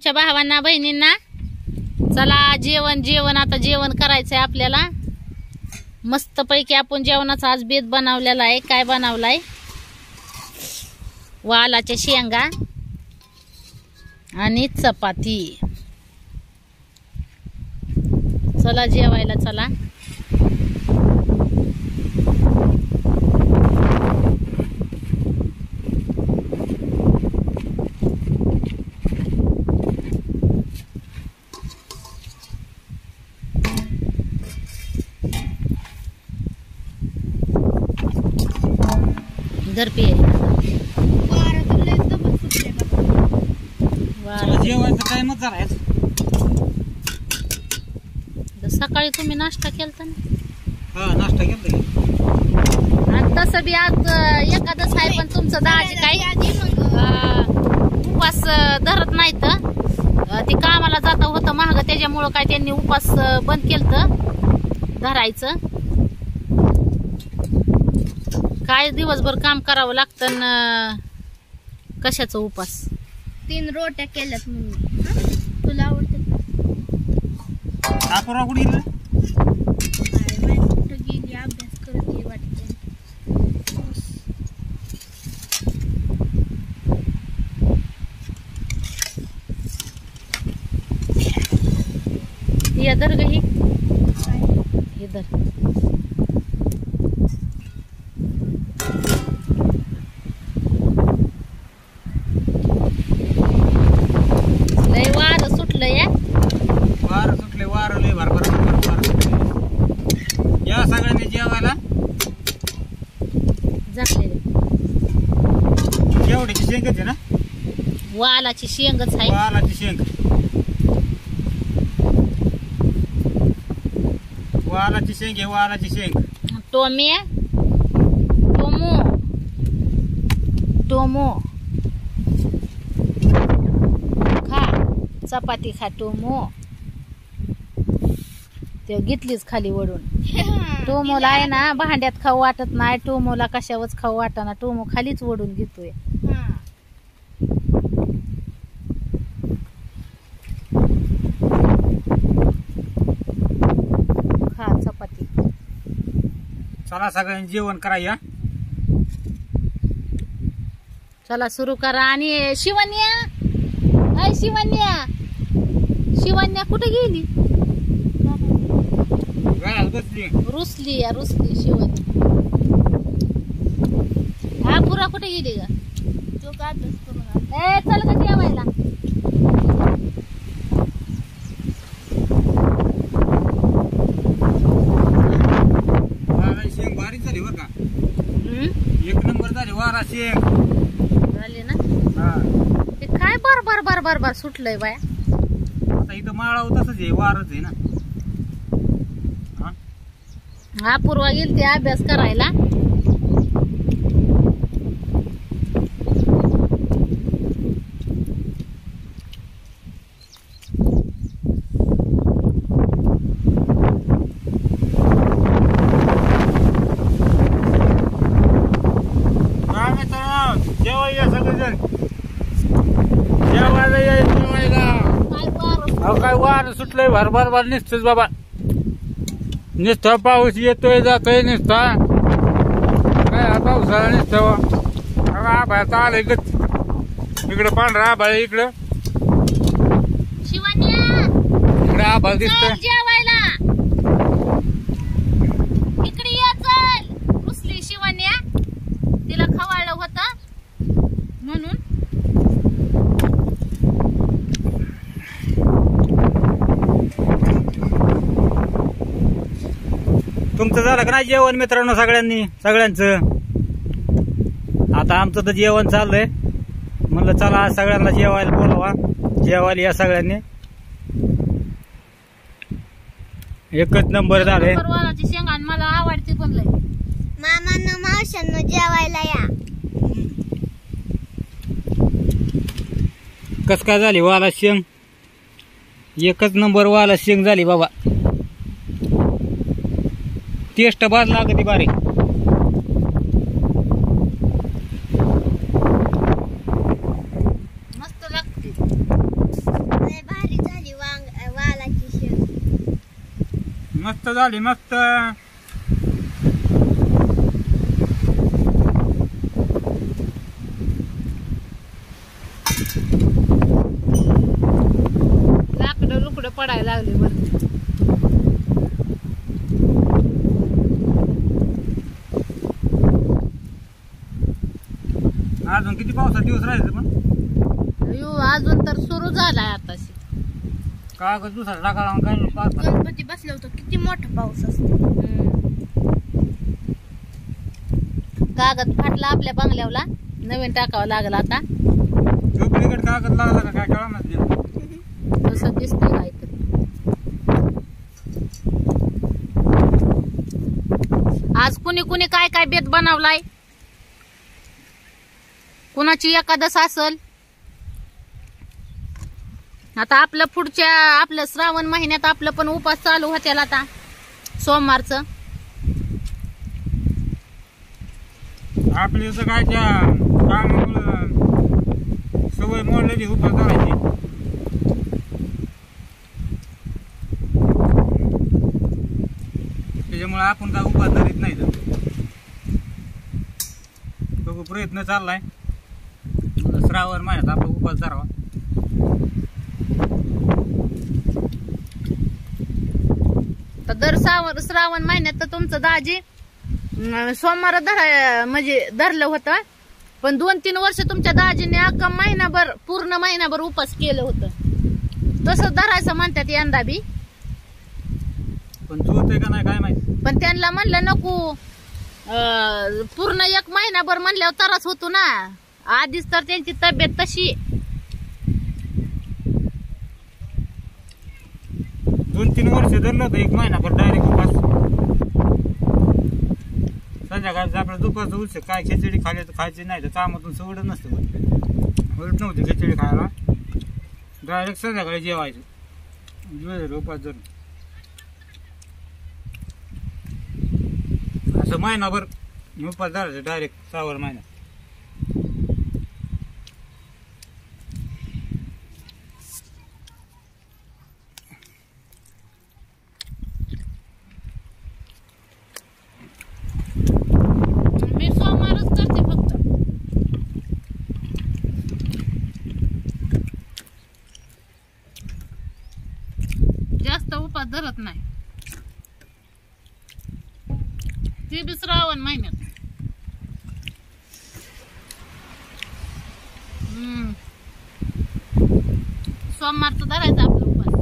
आमच्या भावांना बहिणींना. चला जेवण जेवण आता जेवण करायचंय आपल्याला. मस्त पैकी आपण जेवणाचा आज बेत बनवलेला आहे. काय बनवलाय? वालाच्या शेंगा आणि चपाती. चला जेवायला चला. दरपी जेवायचं टाइमच झालाय सकाळी तुम्ही नाश्ता केलता ना? हा नाश्ता केला आणि तसं बी आज एकादश आहे पण तुमचं दाजी काही उपास धरत नाहीत. अं, ते कामाला जाता होतं महाग त्याच्यामुळं काय त्यांनी उपास बंद केलत. धरायचं. काय दिवसभर काम करावं लागतं न कशाचं उपास? तीन रोट्या केल्यात म्हणून. हं? तुला आवडतं कुठे गेलं? काय माहीत कुठं गेली? अभ्यास करते वाटते. ये धर ग ही काय हे धर लय वार सुटलं या वार सुटले वार लय भरभर भरभर वार सुटले या सगळ्यांनी जेवायला झाकलेले जेवढीची शेंगच आहे ना वालाची शेंगच आहे वालाची शेंग वालाची शेंग आहे वालाची शेंग टोमे टोमो टोमो खा चपाती खा टोमो ते घेतलीच खाली वडून टोमोला आहे ना भांड्यात खाऊ वाटत नाही टोमोला कशावरच खाऊ वाटाना. टोमो खालीच वडून घेतोय हा खा चपाती चला सगळ्यांनी जेवण करा या. चला सुरू करा. आणि शिवन्या? अय शिवन्या? शिवन्या कुठे गेली? बसली. रुसली या रुसली शिवन्या. हा पुरा कुठे गेली ग? तो का अभ्यास करून आला? ए चल का जेवायला वाला शेंग भारी झाली बरं का हम्म? एक झाली ना? हा. ते काय बर बर बर बर बर सुटलंय बाया? आता इथं माळा तसंच आहे वारच आहे ना. हा? हा पूर्वा गेली ती अभ्यास करायला काय मित्रांनो जेवायला या सगळेजण जेवायला या जेवायला काय वार अहो काय वार सुटलंय भरभर भर निसतोच बाबा. नुसता पाऊस येतोय जातोय नुसता काय हा पावसाळा नुसतं? आभाळ आलंय गच इकडं पांढरा आभाळ इकडं. शिवन्या इकडं आभाळ दिसतंय जेवायला इकडे ये चल रुसली शिवन्या तिला खवाळलं होतं म्हणून तुमचं झालं का नाही जेवण मित्रांनो सगळ्यांनी सगळ्यांचं? आता आमचं तर जेवण चाललंय. म्हणलं चला सगळ्यांना जेवायला बोलावा. जेवायला या सगळ्यांनी. एकच नंबर झाले परवानाची शेंगा आणि मला आवडते पण लय मामांना मावशांना जेवायला या. कस काय झाली वाला शेंग? एकच नंबर वाला शेंग झाली बाबा. टेस्ट बाद लागते बारे मस्त लागते. भारी झाली वांग वालाची शेव. मस्त झाली मस्त. लाकडं लुकडं पडायला लागले वर अजून किती पावसात दिवस राहायचं पण? अजून तर सुरू झालाय आताशी. कागद दुसरा टाका लावून काय नाही, पाच पाच. गणपती बसला होता किती मोठा पाऊस असतो. कागद फाटला आपल्या बंगल्यावला नवीन टाकावं लागलं आता. झोपडीकडे कागद लागला का काय कळा नसते तसं दिसतंय काहीतरी. आज कुणी कुणी काय काय बेत बनवलाय? कुणाची एकादश असल? आता आपलं पुढच्या आपलं श्रावण महिन्यात आपलं पण उपास चालू होतील आता सोमवारचं. आपली असं काय सवय मोडलेली उपास करायची. त्याच्यामुळे आपण काय उपास धरीत नाही तर. बघू प्रयत्न चाललाय. श्रावण महिन्यात आपला उपास धरावा तर दर श्रावण श्रावण महिन्यात तर तुमचं दाजी सोमवार धरा म्हणजे धरलं होतं. पण दोन तीन वर्ष तुमच्या दाजीने अख्खा महिनाभर पूर्ण महिनाभर उपास केलं होतं. तसं धरायचं म्हणतात यंदा बी. पण जुळतंय का नाही काय माहिती? पण त्यांना म्हणलं नको पूर्ण एक महिनाभर म्हणल्यावर त्रास होतो ना. आधीच तर त्यांची तब्येत तशी दोन तीन वर्ष धरलं होतं एक महिनाभर डायरेक्ट उपास. संध्याकाळचं आपलं दुपारचं उलट काय खिचडी खाली तर खायची नाही तर कामातून सवड नसतं उलट नव्हती खिचडी खायला. डायरेक्ट संध्याकाळी जेवायचं. दिवसभर उपास धरून. असं महिनाभर उपास धरायचं डायरेक्ट सहावर महिन्यात मी सोमवारच करते फक्त जास्त उपास धरत नाही ते बी श्रावण महिन्यात हम्म. सोमवारचं धरायचं आपलं उपास.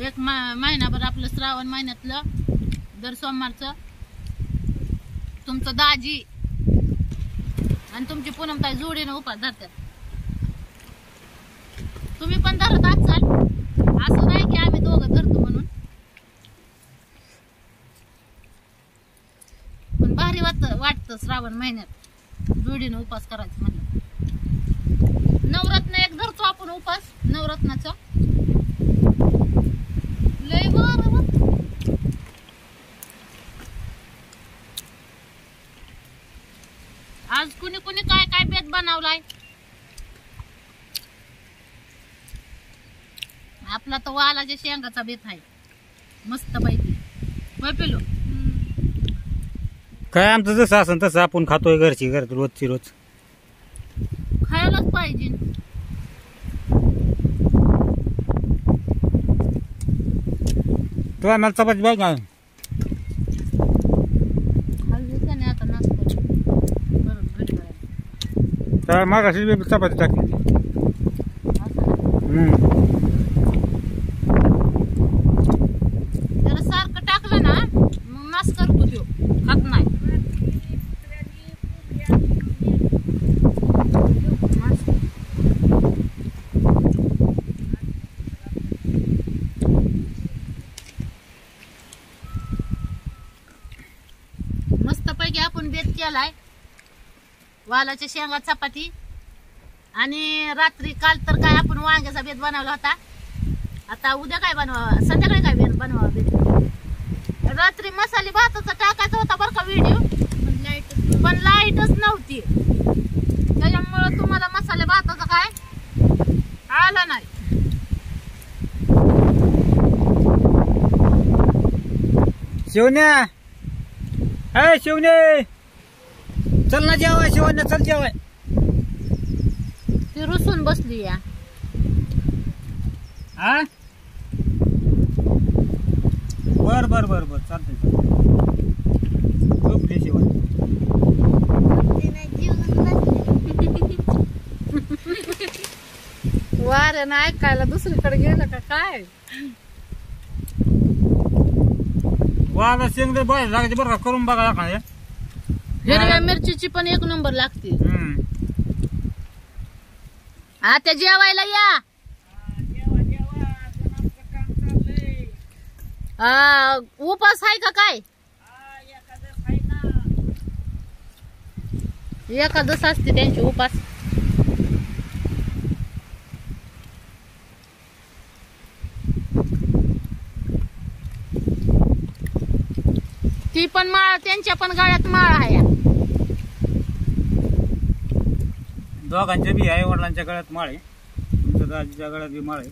एक मा- महिनाभर आपलं श्रावण महिन्यातलं दर सोमवारचं तुमचं दाजी आणि तुमची पूनमताई जोडीनं उपास धरतात. तुम्ही पण धरत असाल. असं नाही की आम्ही दोघं धरतो म्हणून. पण भारी वाटत वाटतं श्रावण महिन्यात जोडीनं उपास करायचं म्हणलं. नवरत्न एक धरतो आपण उपास नवरत्नाचा. लय. आज कुणी कुणी काय काय बेत बनवलाय? आपला तर वालाच्या शेंगाचा बेत आहे. मस्त पैकी. पिलू काय आमचं जसं असेल तसं आपण खातोय घरची घर रोजची रोज. खायलाच पाहिजे. तुला मला चपाती खाल्ली का. तर मागाशी चपाती टाकली असं नाही. हम्म. जरा सारखं टाकलं ना मग नाश करतो तो खात नाही नाश. मस्तपैकी आपण बेत केलाय. वालाच्या शेंगा चपाती. आणि रात्री काल तर काय आपण वांग्याचा बेत बनवला होता. आता उद्या काय बनवा संध्याकाळी काय बेत बनवा बेत? रात्री मसाले भाताचा टाकायचा होता बरं का व्हिडिओ लाइट पण लाईटच नव्हती. त्याच्यामुळं तुम्हाला आला नाही. शिवण्या! शिवणे चल ना जेवाय शिवण्या चल जेवाय. ती रुसून बसली या. हा? बर बर बर बर चालतंय झोपली शिवण्या तिने जेवण बसले वाऱ्यानं ऐकायला दुसरीकडे गेलं का काय? वाला शेंग बरं लागायचे बरं का? करून बघा एखाद्या. हिरव्या मिरचीची पण एक नंबर लागते हम्म. आता जेवायला या. आ, उपास आहे का काय? एकादश असते त्यांची उपास. ती पण माळ त्यांच्या पण गळ्यात माळ आहे. दोघांच्या बी आहे वडिलांच्या गळ्यात माळ आहे. तुमच्या दाजीच्या गळ्यात बी माळ आहे.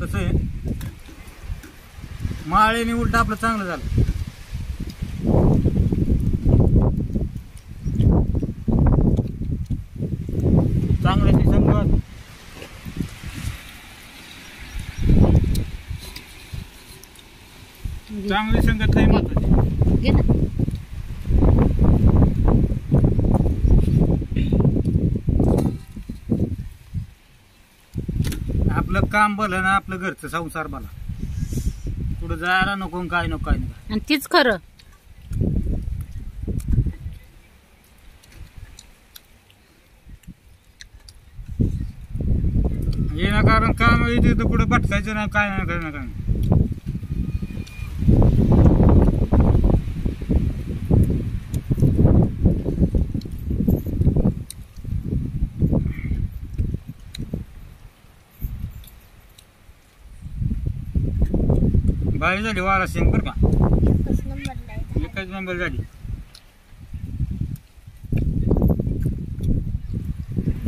कसं आहे? माळेने उलट आपलं चांगलं झालं. चांगल्याची संगत. चांगली संगत नाही महत्वाची. आपलं काम भलं ना आपलं घरचं संसार भला. कुठं जायला नको आणि काय नको काय नको आणि तीच खरं. ना कारण काम येते तर कुठं भटकायचं नाही काय नाही काय नाही काय नाही. बाई झाली वारा शेंग बरं का? एकच नंबर लाइट एकच नंबर झाली.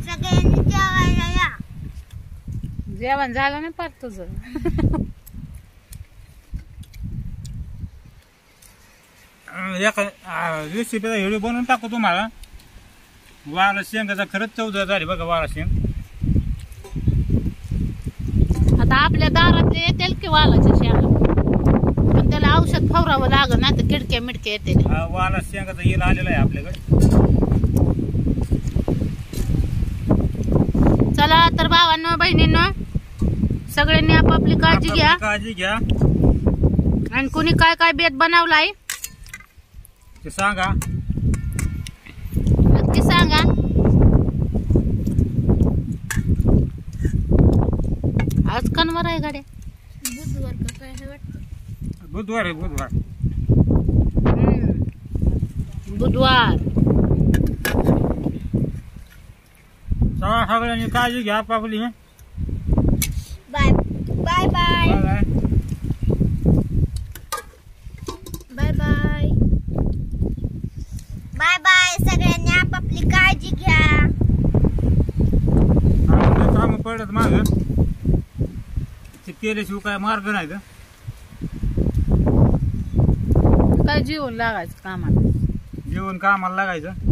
सगळ्यांनी जेवायला या. जेवण झालं ना पार तुझं? अं, एका रेसिपीचा व्हिडिओ बनवून टाकू तुम्हाला. वारा शेंगाचा खरंच चौदा झाली बघा वारा शेंग आता आपल्या दारातले येतील की वालाच्या शेंगा? औषध फवरावं लागल ना तर किडक्या मिडक्या येतील हा वाला शेंगाचा येल आलेला आहे आपल्याकडे. चला तर भावांनो बहिणींनो सगळ्यांनी आपापली काळजी घ्या. काळजी घ्या. आणि कुणी काय काय बेत बनवलाय? ते सांगा. नक्की सांगा. आज कनवर आहे गाड्या बुधवार का काय हे वाटतं बुधवार आहे बुधवार हम्म. बुधवार सगळ्या सगळ्यांनी काळजी घ्या आपापली हं? Bye bye bye bye. Bye bye bye bye सगळ्यांनी आपापली काळजी घ्या काम पडत माग ते केल्याशिवाय काय मार्ग नाही का काय जीवन लागायचं कामाला. जेवण कामाला लागायचं?